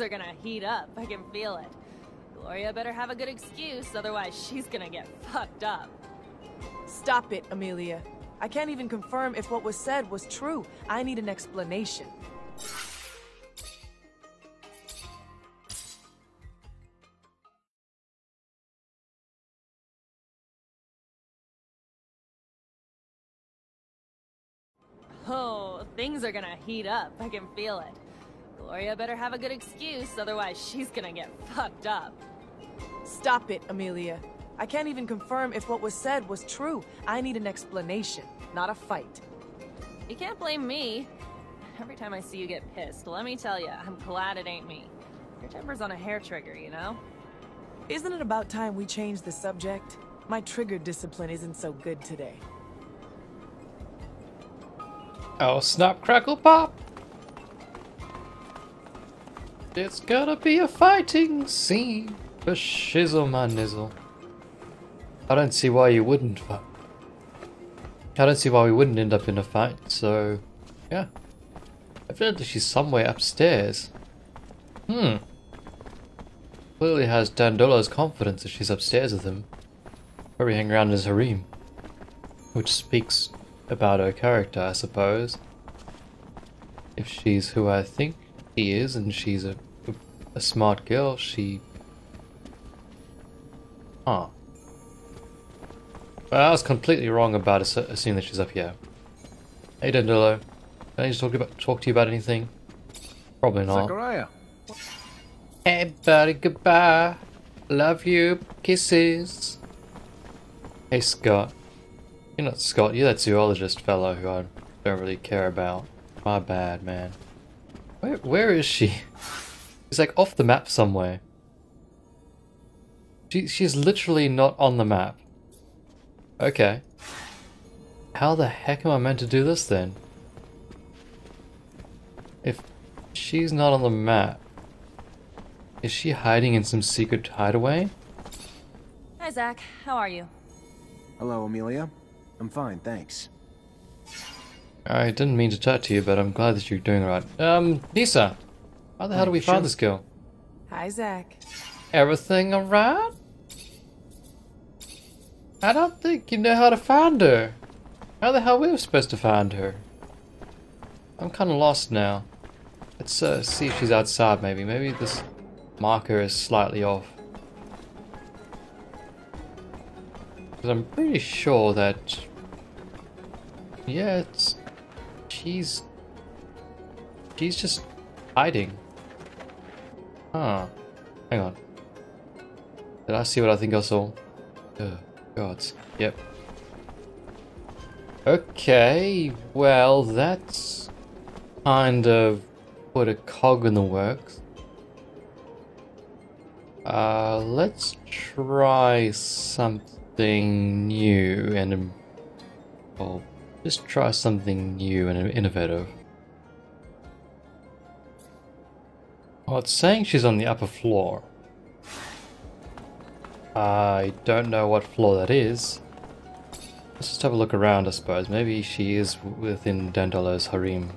things are gonna heat up. I can feel it. Gloria better have a good excuse, otherwise she's gonna get fucked up. Stop it, Amelia. I can't even confirm if what was said was true. I need an explanation. Oh, things are gonna heat up. I can feel it. Gloria better have a good excuse, otherwise she's gonna get fucked up. Stop it, Amelia. I can't even confirm if what was said was true. I need an explanation, not a fight. You can't blame me. Every time I see you get pissed, let me tell you, I'm glad it ain't me. Your temper's on a hair trigger, you know? Isn't it about time we change the subject? My trigger discipline isn't so good today. Oh, snap, crackle, pop! It's gonna be a fighting scene for shizzle my nizzle. I don't see why you wouldn't. I don't see why we wouldn't end up in a fight, so yeah. Evidently she's somewhere upstairs. Hmm. Clearly has Dandolo's confidence if she's upstairs with him. Probably hang around his harem. Which speaks about her character, I suppose. If she's who I think she is, and she's a, a, a smart girl, she... Huh. Well, I was completely wrong about assuming that she's up here. Hey Dandolo, can I just talk, about, talk to you about anything? Probably not. Zachariah. Hey buddy, goodbye. Love you. Kisses. Hey Scott. You're not Scott, you're that zoologist fellow who I don't really care about. My bad, man. Where, where is she? She's like off the map somewhere. She, she's literally not on the map. Okay. How the heck am I meant to do this then? If she's not on the map, is she hiding in some secret hideaway? Hi, Zach. How are you? Hello, Amelia. I'm fine, thanks. I didn't mean to talk to you, but I'm glad that you're doing alright. Um, Nisha, how the hell do we Sure. find this girl? Hi, Zach. Everything alright? I don't think you know how to find her. How the hell are we were supposed to find her? I'm kind of lost now. Let's uh, see if she's outside maybe. Maybe this marker is slightly off. Because I'm pretty sure that... Yeah, it's... She's... She's just hiding. Huh. Hang on. Did I see what I think I saw? Ugh, gods. Yep. Okay, well, that's kind of put a cog in the works. Uh, let's try something new and, just try something new and innovative. Well, it's saying she's on the upper floor. I don't know what floor that is. Let's just have a look around, I suppose. Maybe she is within Dandolo's harem.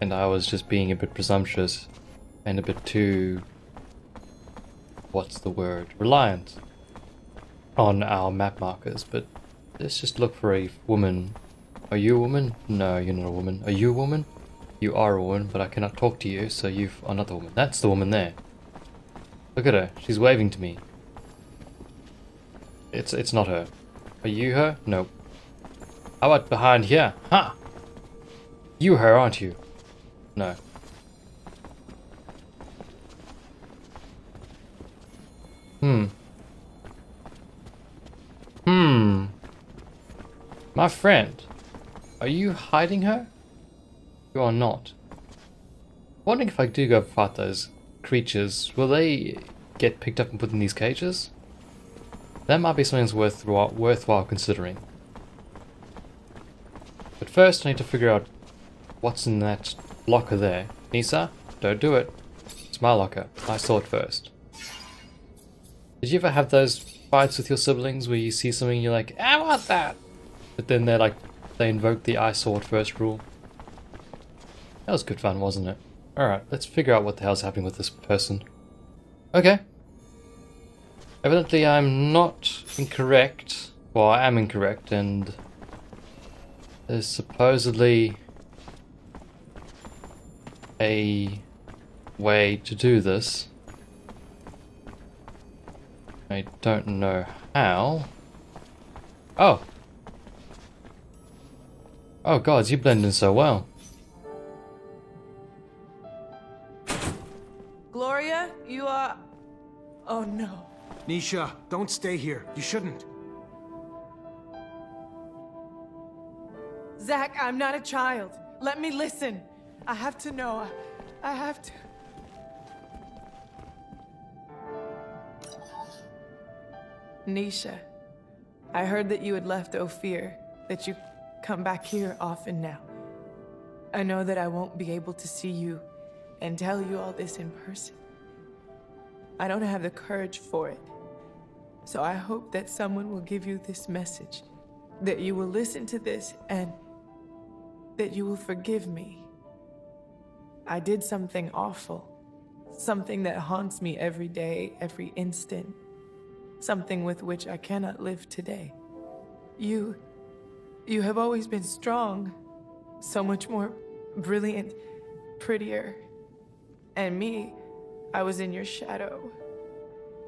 And I was just being a bit presumptuous and a bit too. What's the word? Reliant on our map markers. But let's just look for a woman. Are you a woman? No, you're not a woman. Are you a woman? You are a woman, but I cannot talk to you, so you are another woman. That's the woman there. Look at her. She's waving to me. It's it's not her. Are you her? Nope. How about behind here? Ha! You her, aren't you? No. Hmm. Hmm. My friend, are you hiding her? You are not. Wondering if I do go fight those creatures, will they get picked up and put in these cages? That might be something that's worthwhile, worthwhile considering. But first I need to figure out what's in that locker there. Nisha, don't do it. It's my locker. I saw it first. Did you ever have those fights with your siblings where you see something and you're like, ah, I want that! But then they're like, they invoked the I it first rule. That was good fun, wasn't it? Alright, let's figure out what the hell's happening with this person. Okay. Evidently I'm not incorrect. Well, I am incorrect, and there's supposedly a way to do this. I don't know how. Oh! Oh gods, you blend in so well. Gloria, you are... Oh no. Nisha, don't stay here. You shouldn't. Zach, I'm not a child. Let me listen. I have to know. I, I have to. Nisha, I heard that you had left Ophir, that you come back here often now. I know that I won't be able to see you and tell you all this in person. I don't have the courage for it. So I hope that someone will give you this message, that you will listen to this and that you will forgive me. I did something awful, something that haunts me every day, every instant, something with which I cannot live today. You, you have always been strong, so much more brilliant, prettier. And me, I was in your shadow,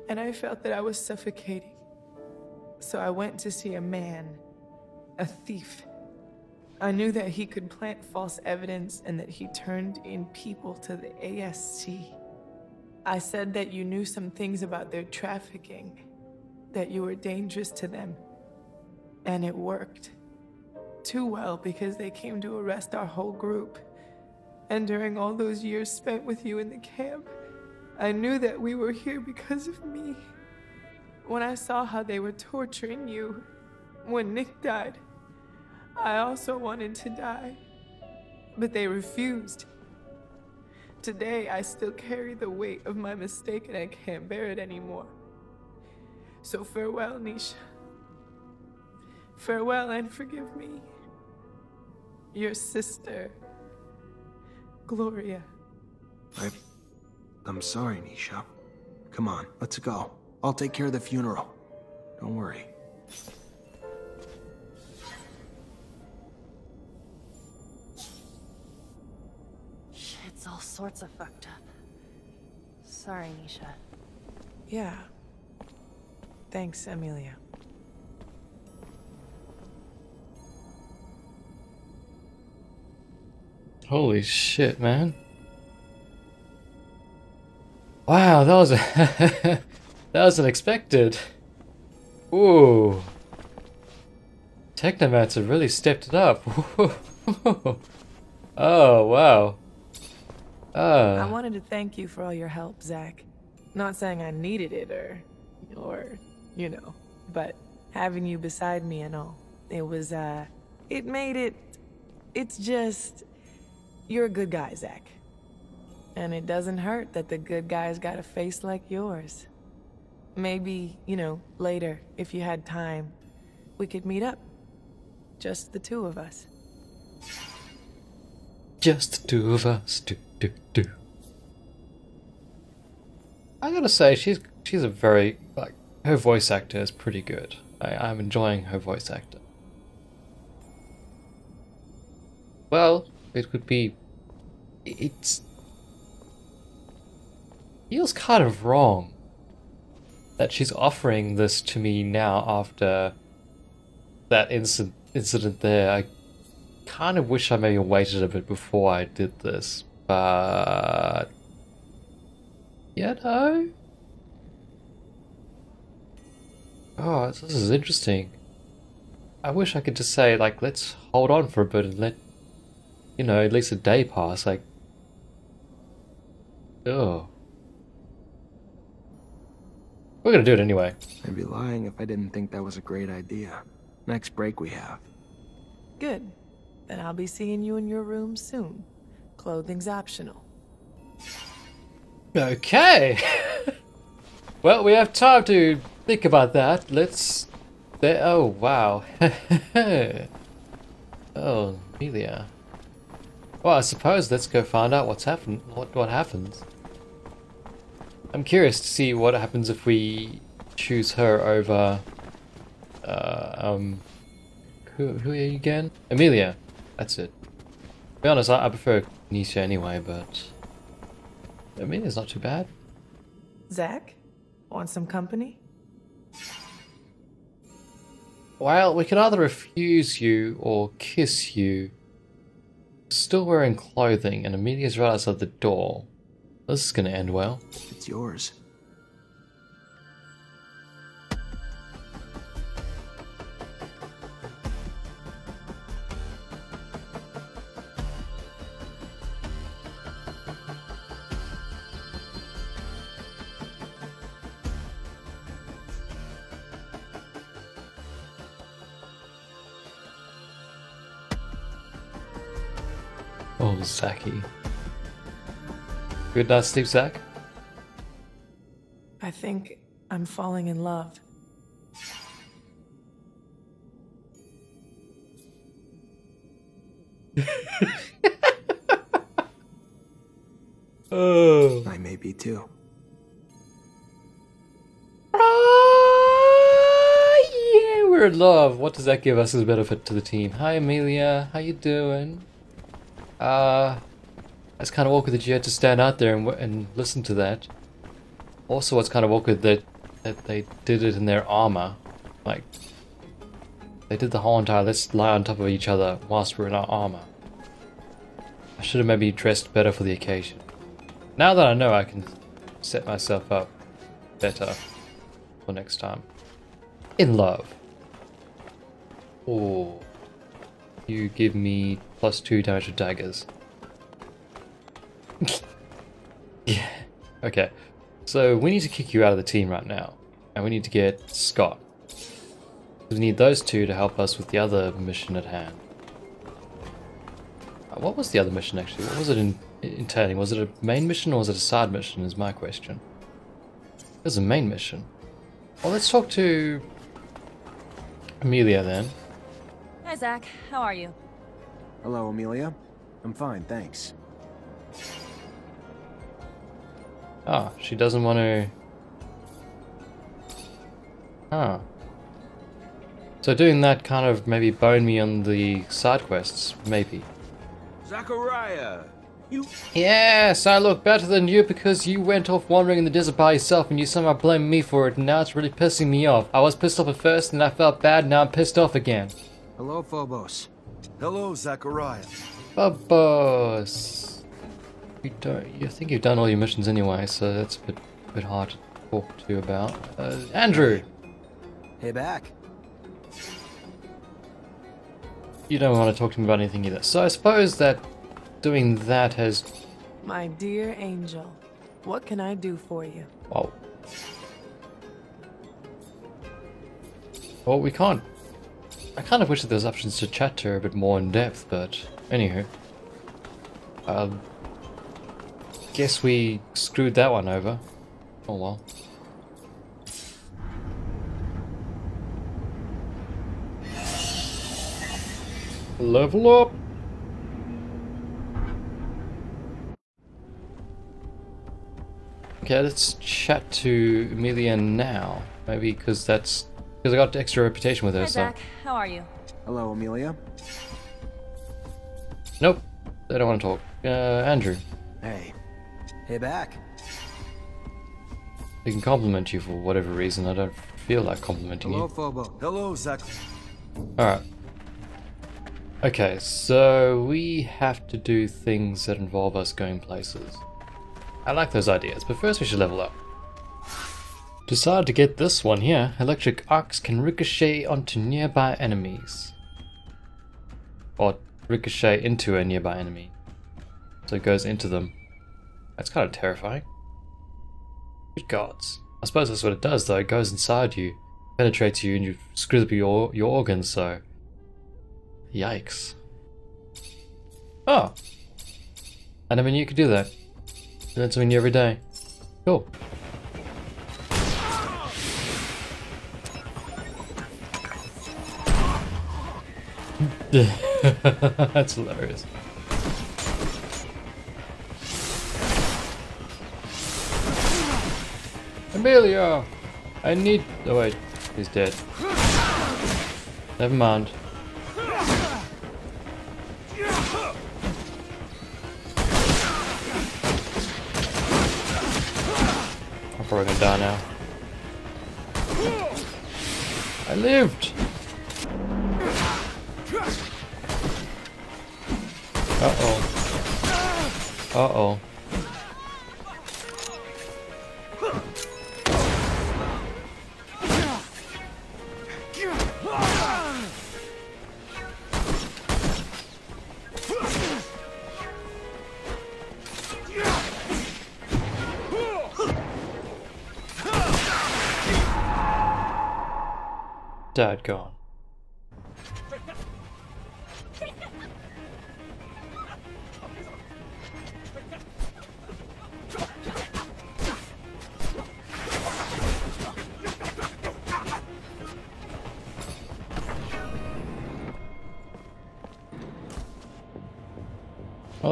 and I felt that I was suffocating. So I went to see a man, a thief. I knew that he could plant false evidence and that he turned in people to the ASC. I said that you knew some things about their trafficking, that you were dangerous to them. And it worked. Too well because they came to arrest our whole group. And during all those years spent with you in the camp, I knew that we were here because of me. When I saw how they were torturing you, when Nick died, I also wanted to die, but they refused. Today, I still carry the weight of my mistake and I can't bear it anymore. So farewell, Nisha. Farewell and forgive me. Your sister, Gloria. I... I'm sorry, Nisha. Come on, let's go. I'll take care of the funeral. Don't worry. Shit's all sorts of fucked up. Sorry, Nisha. Yeah. Thanks, Amelia. Holy shit, man. Wow, that was that was unexpected. Ooh. Technomancer really stepped it up. oh, wow. I Uh, wanted to thank you for all your help, Zach. Not saying I needed it or, or, you know, but having you beside me and all, it was, uh, it made it, it's just, you're a good guy, Zach. And it doesn't hurt that the good guy's got a face like yours. Maybe, you know, later, if you had time, we could meet up. Just the two of us. just the two of us. Do, do, do. I gotta say, she's she's a very like her voice actor is pretty good. I, I'm enjoying her voice actor. Well, it could be. It's feels kind of wrong that she's offering this to me now after that incident incident there. I kind of wish I maybe waited a bit before I did this, but you know. Oh, this is interesting. I wish I could just say like, let's hold on for a bit and let, you know, at least a day pass. Like, oh, we're gonna do it anyway. I'd be lying if I didn't think that was a great idea. Next break we have. Good. Then I'll be seeing you in your room soon. Clothing's optional. Okay. well, we have time to think about that. Let's. There. Oh wow. oh, Amelia. Well, I suppose let's go find out what's happened. What what happens? I'm curious to see what happens if we choose her over. Uh, um, who who are you again? Amelia. That's it. To be honest, I, I prefer Nisha anyway, but Amelia's not too bad. Zach, want some company? Well, we can either refuse you or kiss you. Still wearing clothing, and Amelia's right outside the door. This is gonna end well. It's yours. Oh, Zachy. Good night, sleep, Zach. I think I'm falling in love. Oh. I may be too. Ah, yeah, we're in love. What does that give us as a benefit to the team? Hi, Amelia. How you doing? Uh, it's kind of awkward that you had to stand out there and, and listen to that. Also, it's kind of awkward that, that they did it in their armor. Like, they did the whole entire let's lie on top of each other whilst we're in our armor. I should have maybe dressed better for the occasion. Now that I know, I can set myself up better for next time. In love. Oh. You give me plus two damage with daggers. yeah. Okay. So we need to kick you out of the team right now. And we need to get Scott. We need those two to help us with the other mission at hand. Uh, What was the other mission actually? What was it in, entailing? Was it a main mission or was it a side mission is my question. It was a main mission. Well, let's talk to Amelia then. Hi, Zach. How are you? Hello, Amelia. I'm fine, thanks. Ah, she doesn't want to. Ah. So doing that kind of maybe bone me on the side quests, maybe. Zachariah! You. Yes, I look better than you because you went off wandering in the desert by yourself and you somehow blame me for it and now it's really pissing me off. I was pissed off at first and I felt bad, now I'm pissed off again. Hello, Phobos. Hello, Zachariah. Phobos. You don't. You think you've done all your missions anyway, so that's a bit, bit hard to talk to you about. Uh, Andrew, Hey, back. you don't want to talk to me about anything either. So I suppose that doing that has. My dear angel, what can I do for you? Well. Well, we can't. I kind of wish that there was options to chat to her a bit more in depth, but anywho. Um. Guess we screwed that one over. Oh well. Level up! Okay, let's chat to Amelia now. Maybe because that's because I got extra reputation with her. Hi, so Zach. How are you? Hello, Amelia. nope, they don't want to talk. Uh, Andrew, Hey. Hey, back. they can compliment you for whatever reason. I don't feel like complimenting you. Hello, you. Phobos. Hello, Zach. All right. Okay, so we have to do things that involve us going places. I like those ideas, but first we should level up. Decide to get this one here. Electric arcs can ricochet onto nearby enemies. Or ricochet into a nearby enemy. So it goes into them. That's kind of terrifying. Good gods. I suppose that's what it does though. It goes inside you, penetrates you, and you screws up your, your organs, so. Yikes. Oh! And I never knew you could do that. Learn something new every day. Cool. That's hilarious. Amelia! I need... Oh wait, he's dead. Never mind. I'm probably gonna die now. I lived! Uh-oh. Uh-oh. Dad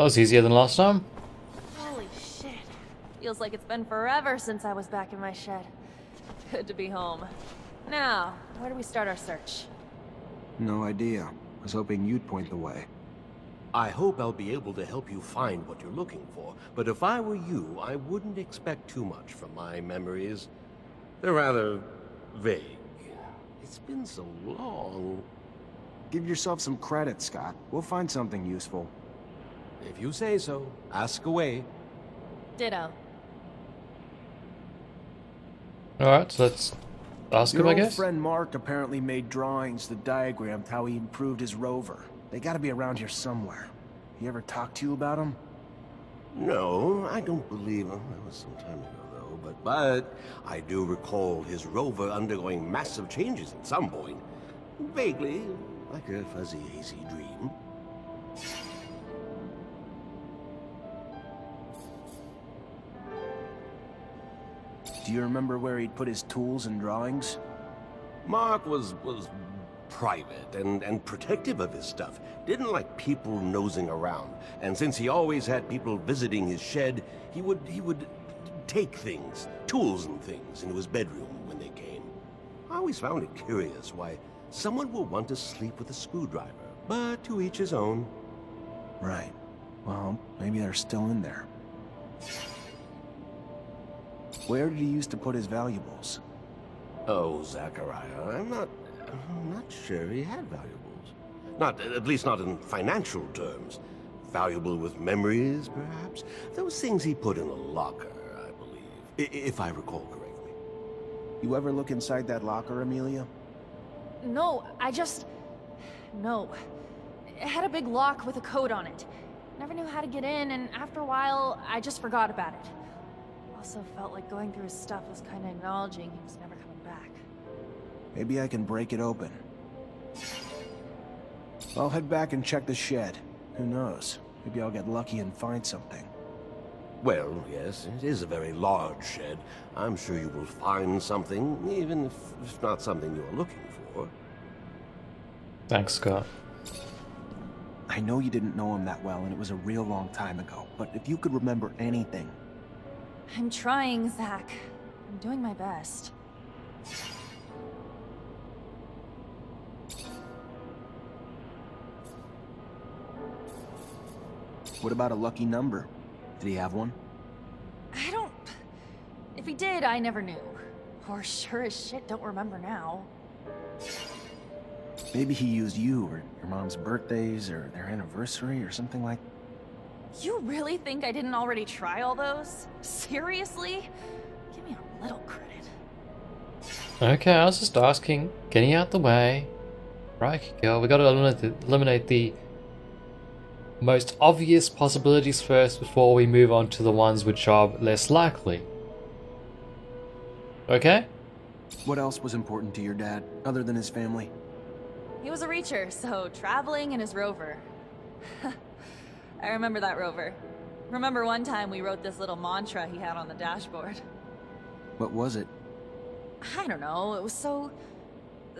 that was easier than last time. Holy shit. Feels like it's been forever since I was back in my shed. Good to be home. Now, where do we start our search? No idea. Was hoping you'd point the way. I hope I'll be able to help you find what you're looking for, but if I were you, I wouldn't expect too much from my memories. They're rather vague. It's been so long. Give yourself some credit, Scott. We'll find something useful. If you say so, ask away. Ditto. Alright, so let's ask Your him, I old guess. friend Mark apparently made drawings that diagrammed how he improved his rover. They gotta be around here somewhere. He ever talk to you about them? No, I don't believe him. That was some time ago, though. But, but I do recall his rover undergoing massive changes at some point. Vaguely, like a fuzzy, hazy dream. Do you remember where he'd put his tools and drawings? Mark was was private and, and protective of his stuff. Didn't like people nosing around. And since he always had people visiting his shed, he would he would take things, tools and things, into his bedroom when they came. I always found it curious why someone would want to sleep with a screwdriver, but to each his own. Right. Well, maybe they're still in there. Where did he used to put his valuables? Oh, Zachariah, I'm not I'm not sure he had valuables. Not at least not in financial terms. Valuable with memories, perhaps. Those things he put in a locker, I believe, i- if I recall correctly. You ever look inside that locker, Amelia? No, I just... No. It had a big lock with a code on it. Never knew how to get in, and after a while, I just forgot about it. Also felt like going through his stuff was kinda acknowledging he was never coming back. Maybe I can break it open. I'll head back and check the shed. Who knows? Maybe I'll get lucky and find something. Well, yes, it is a very large shed. I'm sure you will find something, even if it's not something you're looking for. Thanks, Scott. I know you didn't know him that well, and it was a real long time ago, but if you could remember anything, I'm trying, Zach. I'm doing my best. what about a lucky number? Did he have one? I don't... If he did, I never knew. Or sure as shit don't remember now. Maybe he used you, or your mom's birthdays, or their anniversary, or something like You really think I didn't already try all those? Seriously? Give me a little credit. Okay, I was just asking, getting out the way. Right, girl, we gotta eliminate the, eliminate the most obvious possibilities first before we move on to the ones which are less likely. Okay? What else was important to your dad, other than his family? He was a reacher, so traveling in his rover. I remember that rover. Remember one time we wrote this little mantra he had on the dashboard. What was it? I don't know, it was so...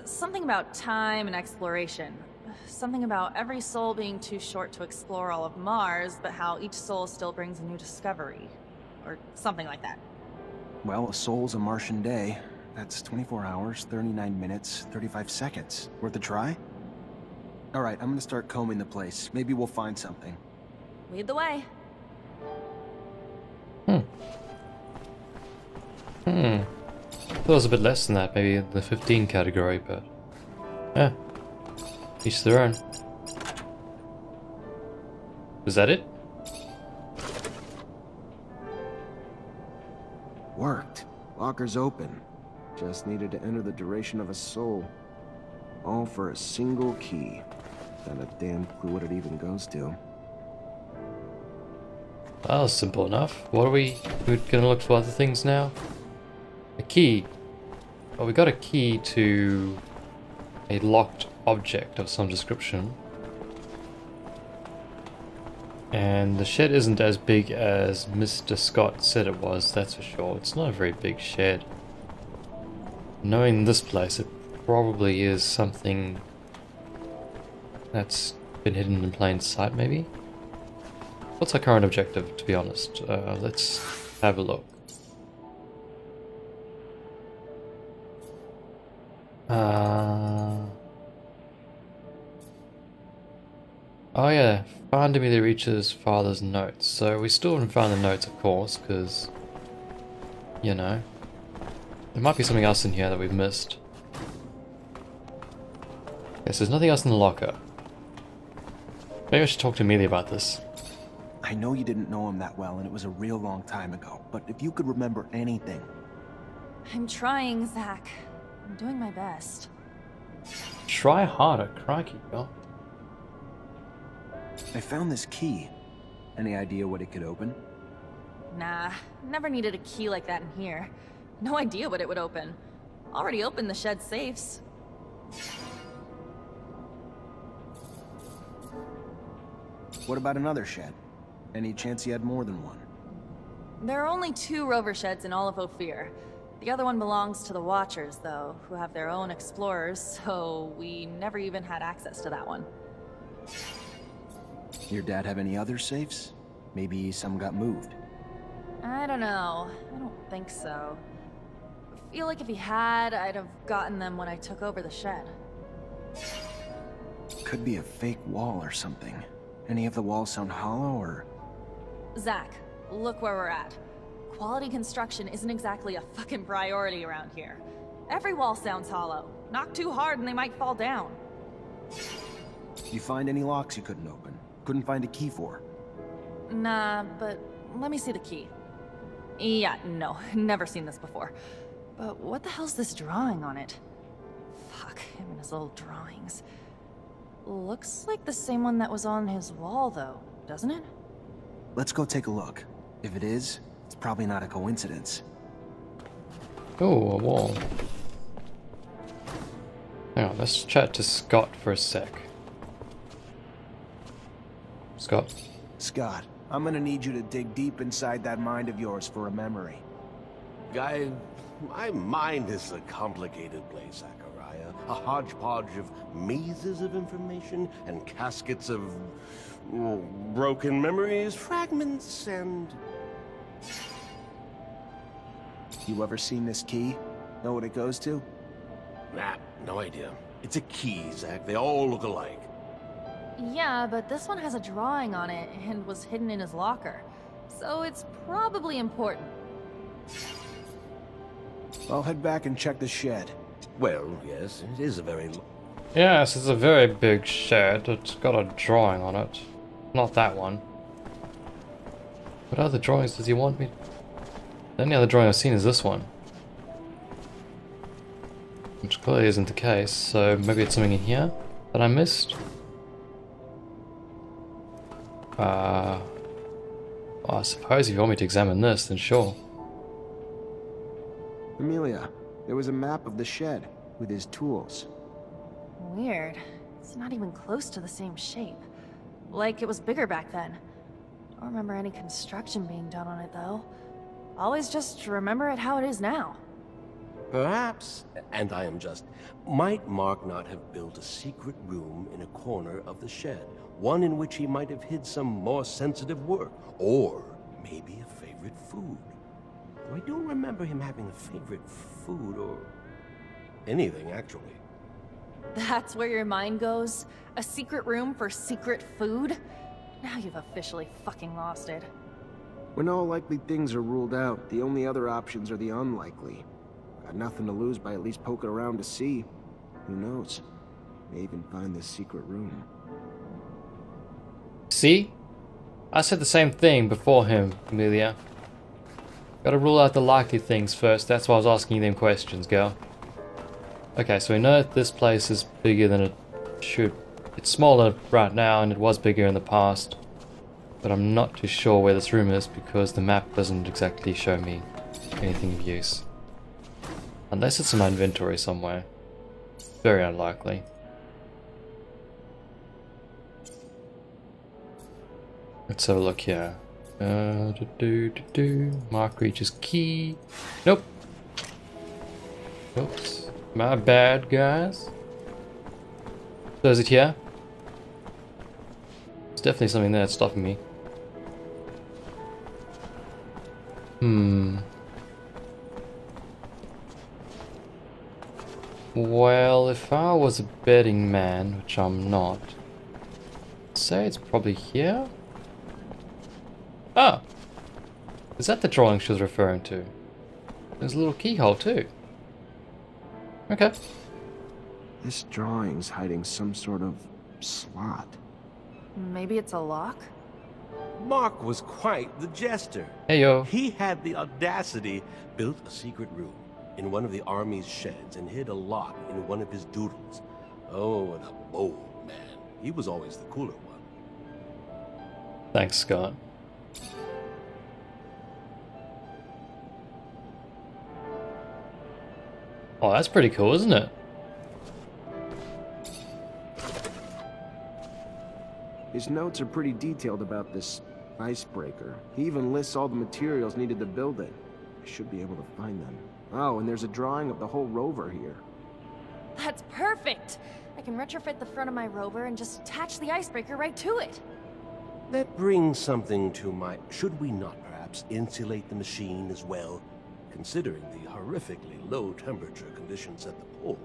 Something about time and exploration. Something about every sol being too short to explore all of Mars, but how each sol still brings a new discovery. Or something like that. Well, a sol's a Martian day. That's 24 hours, 39 minutes, 35 seconds. Worth a try? Alright, I'm gonna start combing the place. Maybe we'll find something. Lead the way. Hmm. Hmm. Thought it was a bit less than that, maybe the 15 category, but... Yeah. Each their own. Is that it? Worked. Locker's open. Just needed to enter the duration of a sol. All for a single key. Not a damn clue what it even goes to. That was simple enough. What are we... We're gonna look for other things now? A key. Well, we got a key to a locked object of some description. And the shed isn't as big as Mr. Scott said it was, that's for sure. It's not a very big shed. Knowing this place, it probably is something that's been hidden in plain sight, maybe? What's our current objective, to be honest? Uh, let's have a look. Uh... Oh yeah, find either reaches father's notes. So we still haven't found the notes, of course, because, you know, there might be something else in here that we've missed. Yes, there's nothing else in the locker. Maybe I should talk to Amelia about this. I know you didn't know him that well, and it was a real long time ago, but if you could remember anything... I'm trying, Zach. I'm doing my best. Try harder, crikey, girl. I found this key. Any idea what it could open? Nah, never needed a key like that in here. No idea what it would open. Already opened the shed safes. What about another shed? Any chance he had more than one? There are only two rover sheds in all of Ophir. The other one belongs to the Watchers, though, who have their own explorers, so we never even had access to that one. Your dad have any other safes? Maybe some got moved. I don't know. I don't think so. I feel like if he had, I'd have gotten them when I took over the shed. Could be a fake wall or something. Any of the walls sound hollow or... Zach, look where we're at. Quality construction isn't exactly a fucking priority around here. Every wall sounds hollow. Knock too hard and they might fall down. You find any locks you couldn't open? Couldn't find a key for? Nah, but let me see the key. Yeah, no, never seen this before. But what the hell's this drawing on it? Fuck, him and his little drawings. Looks like the same one that was on his wall, though, doesn't it? Let's go take a look. If it is, it's probably not a coincidence. Oh, a wall. Hang on, let's chat to Scott for a sec. Scott. Scott, I'm gonna need you to dig deep inside that mind of yours for a memory. Guy, my mind is a complicated place, Zachariah. A hodgepodge of mazes of information and caskets of mm, broken memories, fragments, and... You ever seen this key? Know what it goes to? Nah, no idea. It's a key, Zach. They all look alike. Yeah, but this one has a drawing on it and was hidden in his locker. So it's probably important. I'll head back and check the shed. Well, yes, it is a very... Yes, it's a very big shed. It's got a drawing on it. Not that one. What other drawings does he want me? The only other drawing I've seen is this one. Which clearly isn't the case, so maybe it's something in here that I missed? Uh, well, I suppose if you want me to examine this, then sure. Amelia, there was a map of the shed with his tools. Weird. It's not even close to the same shape. Like it was bigger back then. Don't remember any construction being done on it, though. Always just remember it how it is now. Perhaps, and I am just, might Mark not have built a secret room in a corner of the shed? One in which he might have hid some more sensitive work, or maybe a favorite food. I don't remember him having a favorite food or anything, actually. That's where your mind goes? A secret room for secret food? Now you've officially fucking lost it. When all likely things are ruled out, the only other options are the unlikely. Got nothing to lose by at least poking around to see. Who knows? May even find this secret room. See? I said the same thing before him, Amelia. Gotta rule out the likely things first, that's why I was asking them questions, girl. Okay, so we know that this place is bigger than it should. It's smaller right now, and it was bigger in the past. But I'm not too sure where this room is, because the map doesn't exactly show me anything of use. Unless it's in my inventory somewhere. Very unlikely. Let's have a look here. Uh, do, do, do, do. Mark reaches key. Nope. Oops. My bad, guys. So is it here? It's definitely something there that's stopping me. Hmm. Well, if I was a betting man, which I'm not, I'd say it's probably here. Oh! Is that the drawing she was referring to? There's a little keyhole too. Okay. This drawing's hiding some sort of slot. Maybe it's a lock? Mark was quite the jester. Hey yo. He had the audacity, built a secret room in one of the army's sheds and hid a lock in one of his doodles. Oh, and a bold man. He was always the cooler one. Thanks, Scott. Oh, that's pretty cool, isn't it? His notes are pretty detailed about this icebreaker. He even lists all the materials needed to build it. I should be able to find them. Oh, and there's a drawing of the whole rover here. That's perfect! I can retrofit the front of my rover and just attach the icebreaker right to it. That brings something to mind. Should we not perhaps insulate the machine as well, considering the horrifically low temperature conditions at the pole?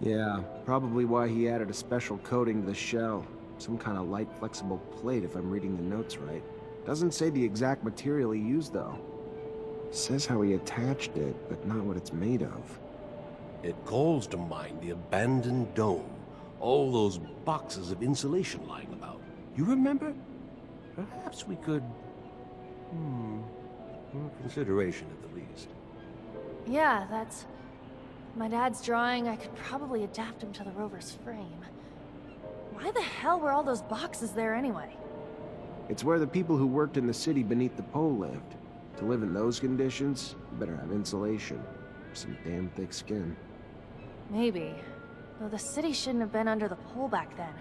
Yeah, probably why he added a special coating to the shell. Some kind of light, flexible plate, if I'm reading the notes right. Doesn't say the exact material he used, though. Says how he attached it, but not what it's made of. It calls to mind the abandoned dome. All those boxes of insulation lying about. You remember? Perhaps we could... Hmm... Consideration at the least. Yeah, that's... My dad's drawing, I could probably adapt him to the rover's frame. Why the hell were all those boxes there anyway? It's where the people who worked in the city beneath the pole lived. To live in those conditions, you better have insulation. Some damn thick skin. Maybe. Though the city shouldn't have been under the pole back then.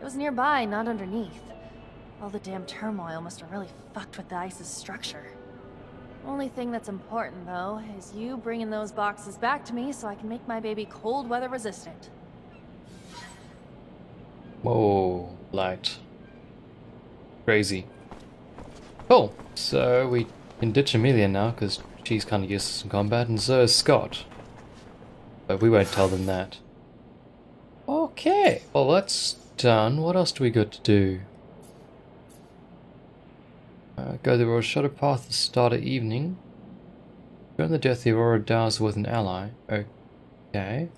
It was nearby, not underneath. All the damn turmoil must have really fucked with the ice's structure. Only thing that's important, though, is you bringing those boxes back to me so I can make my baby cold weather resistant. Whoa, light. Crazy. Cool. So we can ditch Amelia now because she's kind of useless in combat, and so is Scott. But we won't tell them that. Okay, well that's done. What else do we got to do? Uh, go the Aurora Shadow Path at the start of evening. Burn the death the Aurora Dow's with an ally. Okay.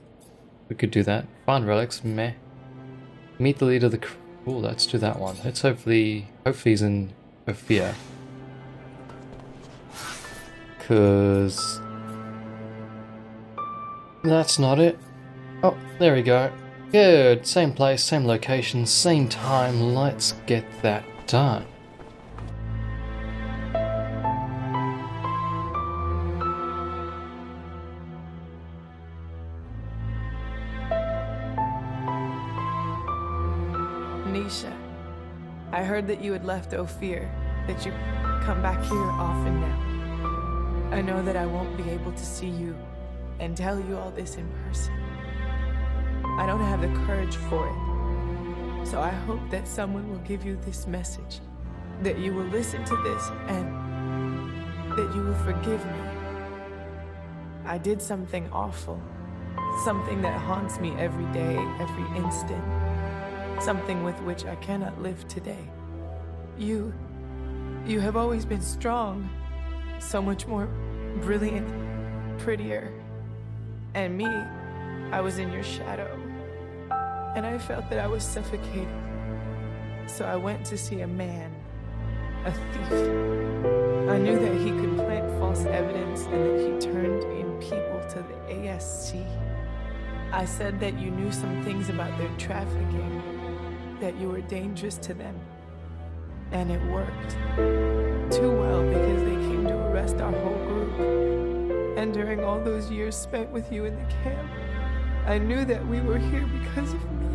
We could do that. Find relics, meh. Meet the leader of the crew. Ooh, let's do that one. Let's hopefully, hopefully he's in Ophir. Cause that's not it. Oh, there we go. Good. Same place, same location, same time. Let's get that done. Nisha, I heard that you had left Ophir, that you come back here often now. I know that I won't be able to see you and tell you all this in person. I don't have the courage for it. So I hope that someone will give you this message, that you will listen to this and that you will forgive me. I did something awful. Something that haunts me every day, every instant. Something with which I cannot live today. You. You have always been strong. So much more brilliant, prettier. And me, I was in your shadow. And I felt that I was suffocating. So I went to see a man, a thief. I knew that he could plant false evidence and that he turned in people to the ASC. I said that you knew some things about their trafficking, that you were dangerous to them. And it worked. Too well because they came to arrest our whole group. And during all those years spent with you in the camp, I knew that we were here because of me.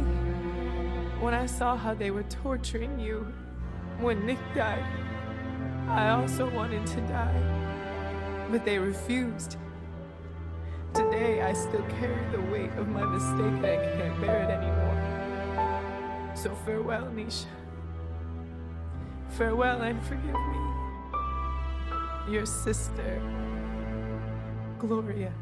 When I saw how they were torturing you when Nick died, I also wanted to die. But they refused. Today, I still carry the weight of my mistake and I can't bear it anymore. So farewell, Nisha. Farewell and forgive me. Your sister, Gloria.